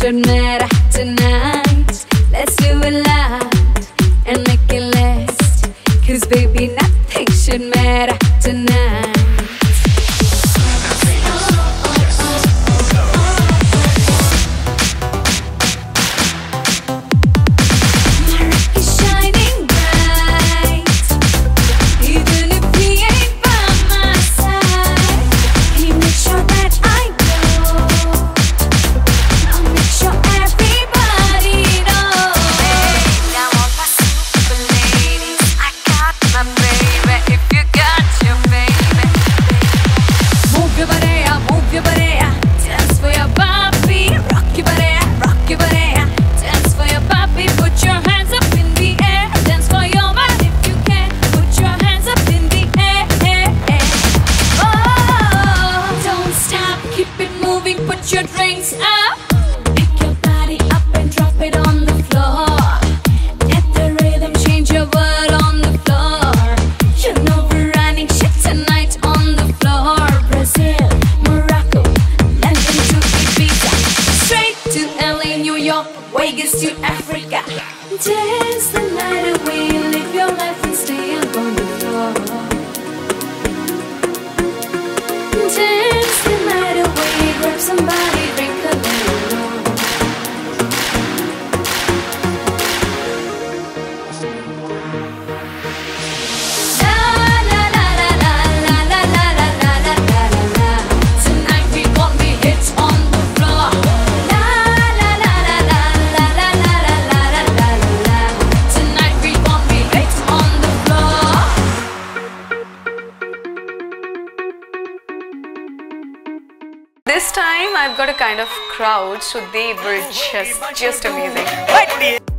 should matter tonight. Let's do it loud and make it last. Cause baby, nothing should matter tonight. Move your body, dance for your. Rock your body, rock your body, dance for your. Put your hands up in the air, dance for your if you can. Put your hands up in the air. Oh, don't stop, keep it moving. Put your drinks up, Vegas to Africa. Dance the night away, this time I've got a kind of crowd, so they were just just amazing.